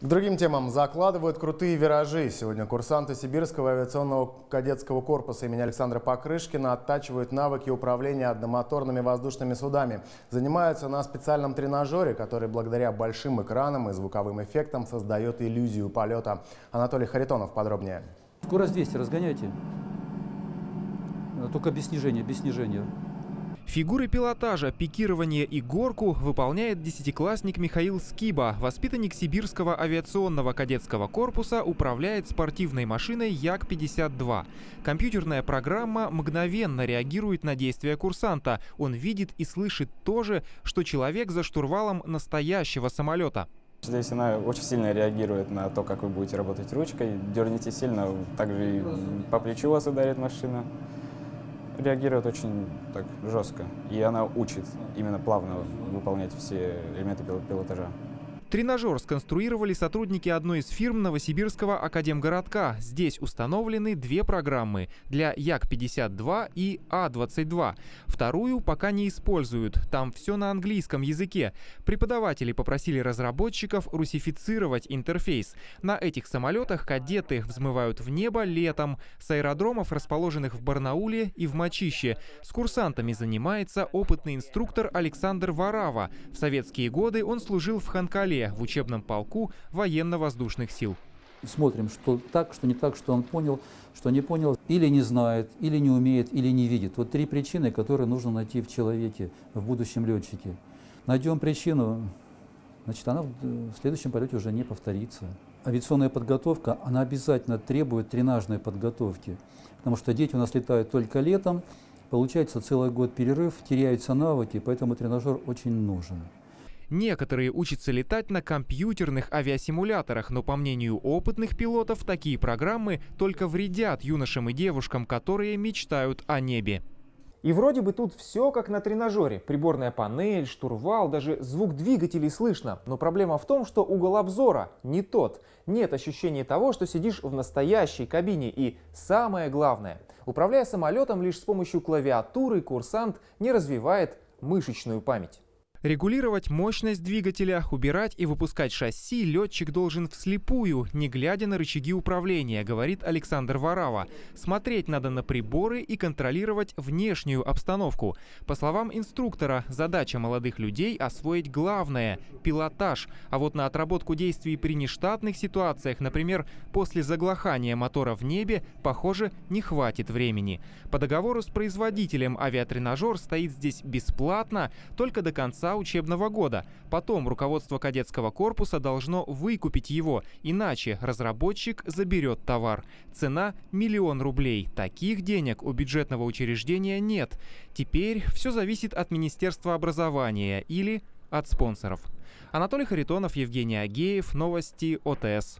К другим темам закладывают крутые виражи. Сегодня курсанты Сибирского авиационного кадетского корпуса имени Александра Покрышкина оттачивают навыки управления одномоторными воздушными судами. Занимаются на специальном тренажере, который благодаря большим экранам и звуковым эффектам создает иллюзию полета. Анатолий Харитонов подробнее. Скорость 200 разгоняйте. Только без снижения, без снижения. Фигуры пилотажа, пикирование и горку выполняет десятиклассник Михаил Скиба. Воспитанник Сибирского авиационного кадетского корпуса управляет спортивной машиной Як-52. Компьютерная программа мгновенно реагирует на действия курсанта. Он видит и слышит то же, что человек за штурвалом настоящего самолета. Здесь она очень сильно реагирует на то, как вы будете работать ручкой. Дерните сильно, также и по плечу вас ударит машина реагирует очень так жестко, и она учит именно плавно выполнять все элементы пилотажа. Тренажер сконструировали сотрудники одной из фирм Новосибирского академгородка. Здесь установлены две программы для Як-52 и А-22. Вторую пока не используют, там все на английском языке. Преподаватели попросили разработчиков русифицировать интерфейс. На этих самолетах кадеты взмывают в небо летом с аэродромов, расположенных в Барнауле и в Мачище. С курсантами занимается опытный инструктор Александр Варава. В советские годы он служил в Ханкале в учебном полку военно-воздушных сил. Смотрим, что так, что не так, что он понял, что не понял, или не знает, или не умеет, или не видит. Вот три причины, которые нужно найти в человеке, в будущем летчике. Найдем причину, значит, она в следующем полете уже не повторится. Авиационная подготовка, она обязательно требует тренажной подготовки, потому что дети у нас летают только летом, получается целый год перерыв, теряются навыки, поэтому тренажер очень нужен. Некоторые учатся летать на компьютерных авиасимуляторах, но по мнению опытных пилотов, такие программы только вредят юношам и девушкам, которые мечтают о небе. И вроде бы тут все как на тренажере. Приборная панель, штурвал, даже звук двигателей слышно. Но проблема в том, что угол обзора не тот. Нет ощущения того, что сидишь в настоящей кабине. И самое главное, управляя самолетом лишь с помощью клавиатуры, курсант не развивает мышечную память. Регулировать мощность двигателя, убирать и выпускать шасси летчик должен вслепую, не глядя на рычаги управления, говорит Александр Варава. Смотреть надо на приборы и контролировать внешнюю обстановку. По словам инструктора, задача молодых людей освоить главное – пилотаж. А вот на отработку действий при нештатных ситуациях, например, после заглохания мотора в небе, похоже, не хватит времени. По договору с производителем авиатренажер стоит здесь бесплатно только до конца конца учебного года. Потом руководство кадетского корпуса должно выкупить его, иначе разработчик заберет товар. Цена – миллион рублей. Таких денег у бюджетного учреждения нет. Теперь все зависит от Министерства образования или от спонсоров. Анатолий Харитонов, Евгений Агеев, Новости ОТС.